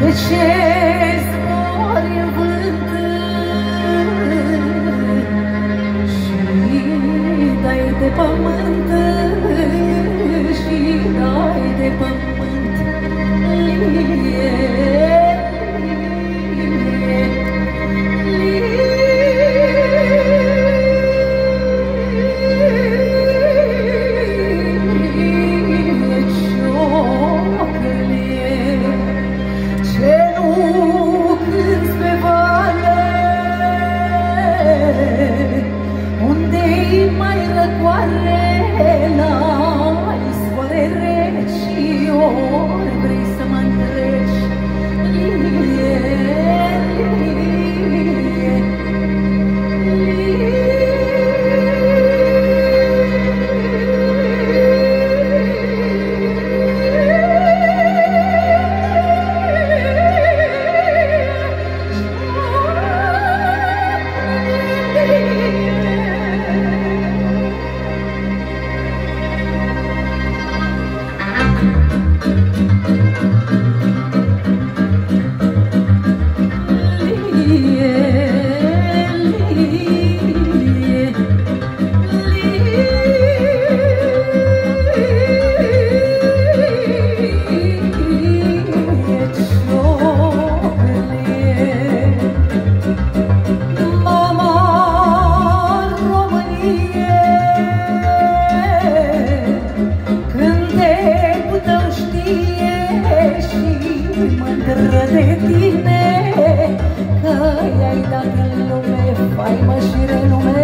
De ce zbori în vânt. Și dai de pământ Și dai de pământ. Hai mă și relume